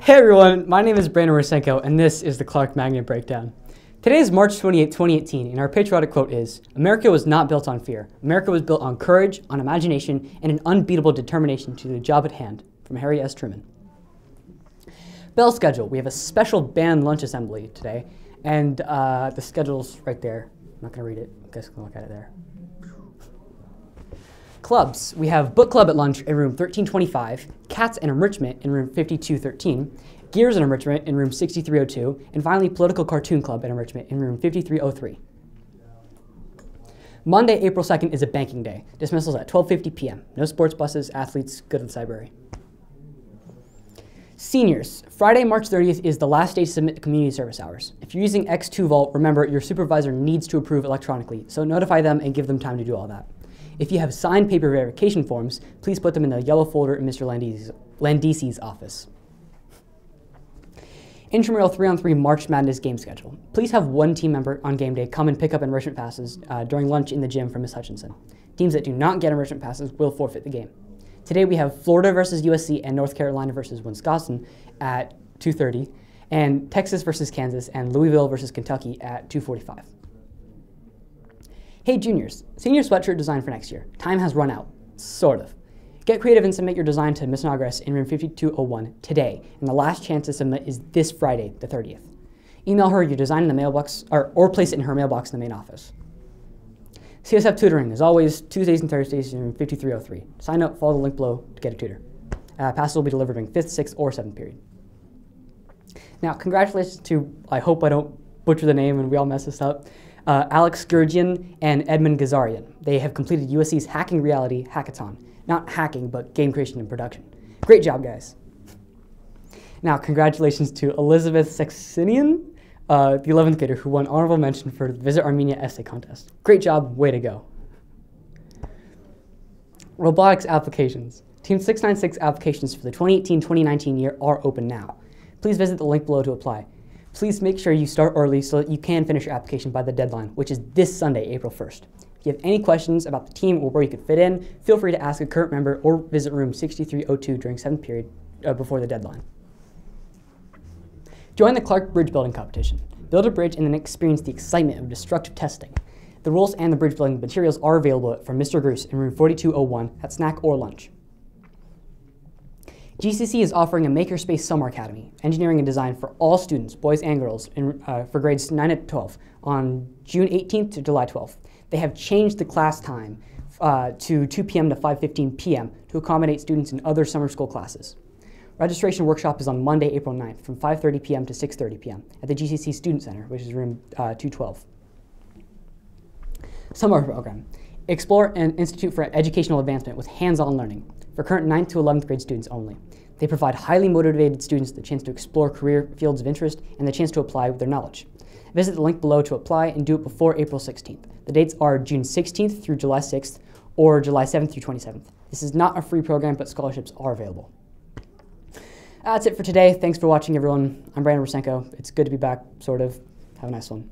Hey everyone, my name is Brandon Rosenko, and this is the Clark Magnet Breakdown. Today is March 28, 2018, and our patriotic quote is America was not built on fear. America was built on courage, on imagination, and an unbeatable determination to do the job at hand. From Harry S. Truman. Bell schedule. We have a special band lunch assembly today, and uh, the schedule's right there. I'm not going to read it. You guys can look at it there. Clubs. We have book club at lunch in room 1325, cats and enrichment in room 5213, gears and enrichment in room 6302, and finally political cartoon club and enrichment in room 5303. Monday, April 2nd is a banking day. Dismissals at 12:50 p.m. No sports buses, athletes, go to the library. Seniors, Friday, March 30th is the last day to submit community service hours. If you're using x2VOL, remember your supervisor needs to approve electronically, so notify them and give them time to do all that. If you have signed paper verification forms, please put them in the yellow folder in Mr. Landisi's, Landisi's office. Intramural 3 on 3 March Madness game schedule. Please have one team member on game day come and pick up enrichment passes uh, during lunch in the gym from Ms. Hutchinson. Teams that do not get enrichment passes will forfeit the game. Today we have Florida versus USC and North Carolina versus Wisconsin at 2:30, and Texas versus Kansas and Louisville versus Kentucky at 2:45. Hey juniors, senior sweatshirt design for next year. Time has run out, sort of. Get creative and submit your design to Miss Nogress in room 5201 today, and the last chance to submit is this Friday, the 30th. Email her your design in the mailbox, or, or place it in her mailbox in the main office. CSF tutoring, as always, Tuesdays and Thursdays in 5303. Sign up, follow the link below to get a tutor. Uh, passes will be delivered during 5th, 6th, or 7th period. Now, congratulations to, I hope I don't butcher the name and we all mess this up, uh, Alex Gurgian and Edmund Gazarian. They have completed USC's Hacking Reality Hackathon. Not hacking, but game creation and production. Great job, guys. Now, congratulations to Elizabeth Saxenian, uh, the 11th grader who won honorable mention for the Visit Armenia essay contest. Great job, way to go. Robotics applications. Team 696 applications for the 2018-2019 year are open now. Please visit the link below to apply please make sure you start early so that you can finish your application by the deadline, which is this Sunday, April 1st. If you have any questions about the team or where you could fit in, feel free to ask a current member or visit room 6302 during 7th period uh, before the deadline. Join the Clark Bridge Building Competition. Build a bridge and then experience the excitement of destructive testing. The rules and the bridge building materials are available from Mr. Groos in room 4201 at snack or lunch. GCC is offering a Makerspace Summer Academy, engineering and design for all students, boys and girls, in, uh, for grades 9 to 12, on June 18th to July 12th. They have changed the class time uh, to 2 p.m. to 5.15 p.m. to accommodate students in other summer school classes. Registration workshop is on Monday, April 9th from 5.30 p.m. to 6.30 p.m. at the GCC Student Center, which is room uh, 212. Summer program. Explore an Institute for Educational Advancement with hands-on learning for current 9th to 11th grade students only. They provide highly motivated students the chance to explore career fields of interest and the chance to apply their knowledge. Visit the link below to apply and do it before April 16th. The dates are June 16th through July 6th or July 7th through 27th. This is not a free program, but scholarships are available. That's it for today. Thanks for watching, everyone. I'm Brandon Rosenko. It's good to be back, sort of. Have a nice one.